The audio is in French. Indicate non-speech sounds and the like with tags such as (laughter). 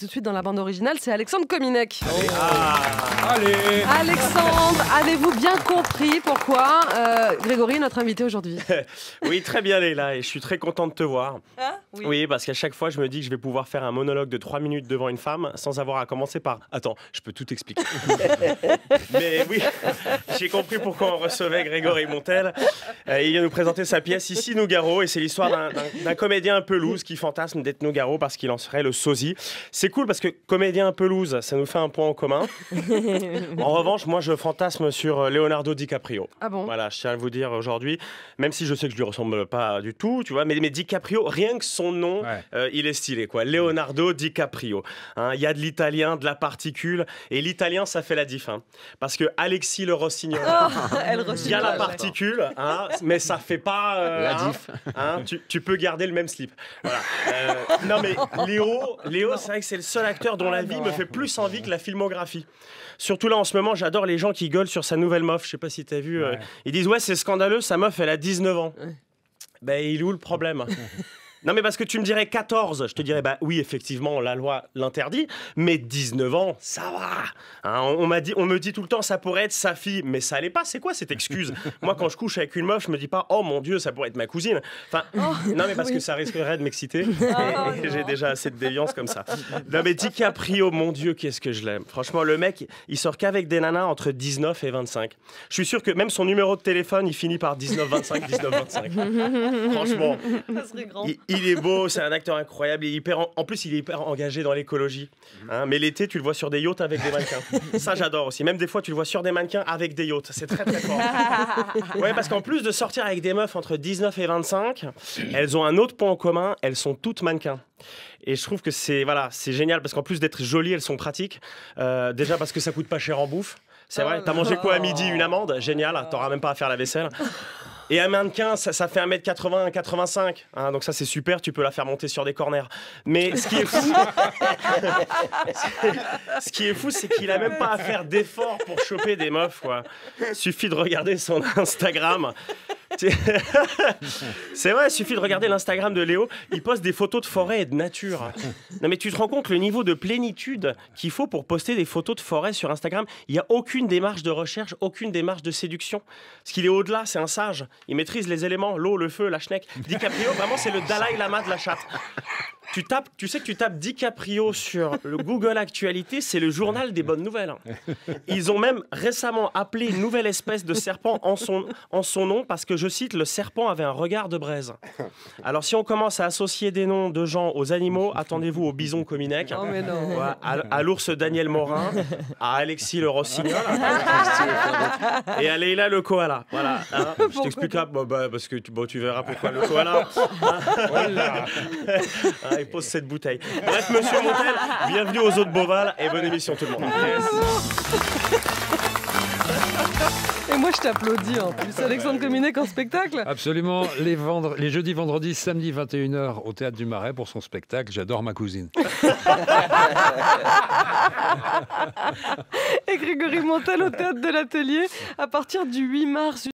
Tout de suite dans la bande originale, c'est Alexandre Kominek. Allez Alexandre, avez-vous bien compris pourquoi euh, Grégory est notre invité aujourd'hui? (laughs) Oui, très bien Léla, et je suis très content de te voir. Hein Oui, parce qu'à chaque fois, je me dis que je vais pouvoir faire un monologue de 3 minutes devant une femme sans avoir à commencer par Attends, je peux tout expliquer. (laughs) Mais oui, (laughs) j'ai compris pourquoi on recevait Grégory Montel. Euh, il vient nous présenter sa pièce Ici Nougaro, et c'est l'histoire d'un comédien un peu loose qui fantasme d'être Nougaro parce qu'il en serait le sosie. C'est cool parce que comédien un peu loose, ça nous fait un point en commun. (laughs) En revanche, moi, je fantasme sur euh, Leonardo DiCaprio. Ah bon? Voilà, je tiens à vous dire aujourd'hui, même si je sais que je lui ressemble pas du tout, tu vois, mais, mais DiCaprio, rien que son nom, Ouais. euh, il est stylé, quoi. Leonardo DiCaprio. Hein, Il y a de l'italien, de la particule, et l'italien, ça fait la diff. hein. parce que Alexis le Rossignol, (laughs) Elle il y a la particule, hein, mais ça fait pas. euh, La hein, diff. hein, tu, tu peux garder le même slip. Voilà. Euh, non, mais Léo, Léo c'est vrai que c'est le seul acteur dont la vie me fait plus envie que la filmographie. Surtout là, en ce moment, j'adore les gens qui gueulent sur sa nouvelle meuf. Je sais pas si t'as vu. euh, ils disent Ouais, c'est scandaleux, sa meuf, elle a 19 ans. Ben, il est où le problème? (laughs) Non, mais parce que tu me dirais 14, je te dirais, bah oui, effectivement, la loi l'interdit, mais 19 ans, ça va. Hein, on, on m'a dit, on me dit tout le temps, ça pourrait être sa fille, mais ça allait pas. C'est quoi cette excuse? Moi, quand je couche avec une meuf, je me dis pas, oh mon Dieu, ça pourrait être ma cousine. Enfin, non, mais parce que ça risquerait de m'exciter. Oh, J'ai déjà assez de déviance comme ça. Non, mais DiCaprio, mon Dieu, qu'est-ce que je l'aime. Franchement, le mec, il sort qu'avec des nanas entre 19 et 25. Je suis sûr que même son numéro de téléphone, il finit par 19-25, 19-25. (laughs) Franchement, Ça serait grand. il, il est beau, c'est un acteur incroyable. Il est hyper en, en plus, il est hyper engagé dans l'écologie. Hein, mais l'été, tu le vois sur des yachts avec des mannequins. (laughs) Ça, j'adore aussi. Même des fois, tu le vois sur des mannequins avec des yachts. C'est très, très fort. (laughs) ouais, parce qu'en plus de sortir avec des meufs entre 19 et 25, elles ont un autre point en commun. Elles sont toutes mannequins. Et je trouve que c'est voilà, c'est génial parce qu'en plus d'être jolies, elles sont pratiques. Euh, déjà parce que ça coûte pas cher en bouffe. C'est vrai. T'as mangé quoi à midi Une amande Génial. T'auras même pas à faire la vaisselle. Et un mannequin, ça, ça fait 1m80, 85. hein, donc ça, c'est super, tu peux la faire monter sur des corners. Mais ce qui est fou, (laughs) ce qui est fou, c'est qu'il a même pas à faire d'efforts pour choper des meufs, quoi. Suffit de regarder son Instagram. (laughs) C'est vrai, il suffit de regarder l'Instagram de Léo. Il poste des photos de forêt et de nature. Non, mais tu te rends compte le niveau de plénitude qu'il faut pour poster des photos de forêt sur Instagram? Il n'y a aucune démarche de recherche, aucune démarche de séduction. Parce qu'il est au-delà, c'est un sage. Il maîtrise les éléments, l'eau, le feu, la schneck. DiCaprio, vraiment, c'est le Dalai Lama de la chatte. Tu tapes, tu sais que tu tapes DiCaprio sur le Google Actualité, c'est le journal des bonnes nouvelles. Ils ont même récemment appelé une nouvelle espèce de serpent en son, en son nom parce que, je cite, le serpent avait un regard de braise. Alors si on commence à associer des noms de gens aux animaux, attendez-vous au bison Cominec, Oh, mais non. Ouais, à, à l'ours Daniel Morin, à Alexis le Rossignol et à Leila le koala. Voilà. hein. je t'expliquerai bah, bah, parce que tu, bon, tu verras pourquoi le koala. (laughs) Voilà. Ah, pose cette bouteille. Bref, monsieur Montel, bienvenue aux eaux de Beauval et bonne émission tout le monde. Et moi, je t'applaudis en plus. Alexandre Kominek en spectacle. Absolument. Les, vendre- les jeudis, vendredis, samedi 21h au Théâtre du Marais pour son spectacle J'adore ma cousine. (laughs) Et Grégory Montel au théâtre de l'Atelier à partir du 8 mars.